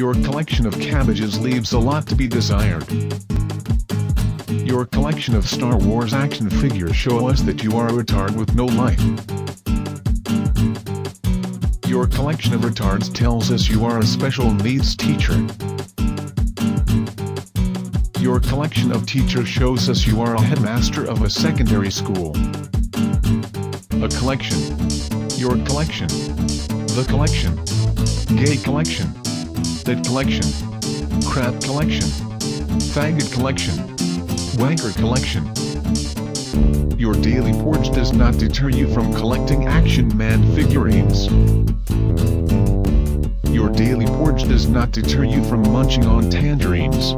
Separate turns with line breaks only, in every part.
Your collection of cabbages leaves a lot to be desired. Your collection of Star Wars action figures show us that you are a retard with no life. Your collection of retards tells us you are a special needs teacher. Your collection of teachers shows us you are a headmaster of a secondary school. A collection. Your collection. The collection. Gay collection. Collection. Crap collection. Faggot collection. Wanker collection. Your daily porch does not deter you from collecting Action Man figurines. Your daily porch does not deter you from munching on tangerines.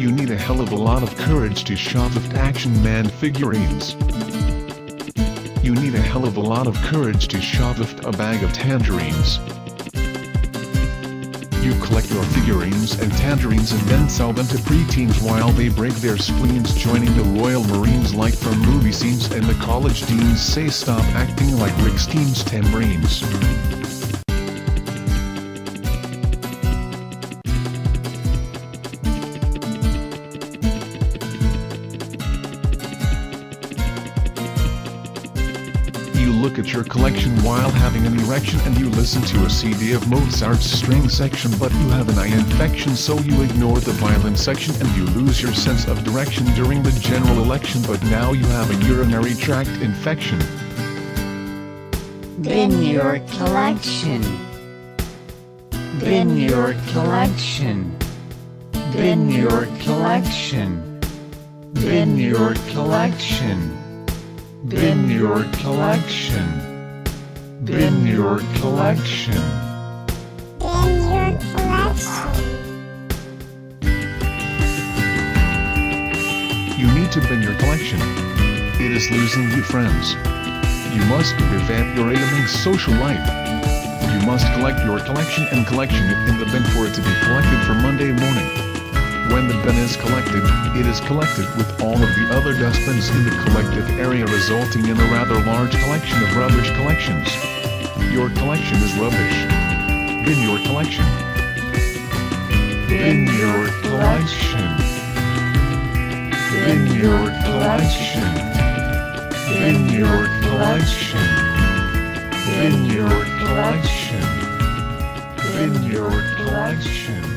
You need a hell of a lot of courage to shoplift Action Man figurines. You need a hell of a lot of courage to shoplift a bag of tangerines. You collect your figurines and tangerines and then sell them to preteens while they break their spleens joining the Royal Marines like from movie scenes and the college deans say stop acting like Rick Steam's tambourines. Look at your collection while having an erection and you listen to a CD of Mozart's string section but you have an eye infection so you ignore the violin section and you lose your sense of direction during the general election but now you have a urinary tract infection.
Bin your collection. Bin your collection. Bin your collection. Bin your collection. Bin your collection. Bin your collection.
in your collection.
You need to bin your collection. It is losing you friends. You must revamp your ailing social life. You must collect your collection and collection it in the bin for it to be collected for Monday morning. When the bin is collected, it is collected with all of the other dustbins in the collective area resulting in a rather large collection of rubbish collections. Your collection is rubbish. Bin your collection.
Bin your collection. Bin your collection. Bin your collection. Bin your collection. Bin your collection.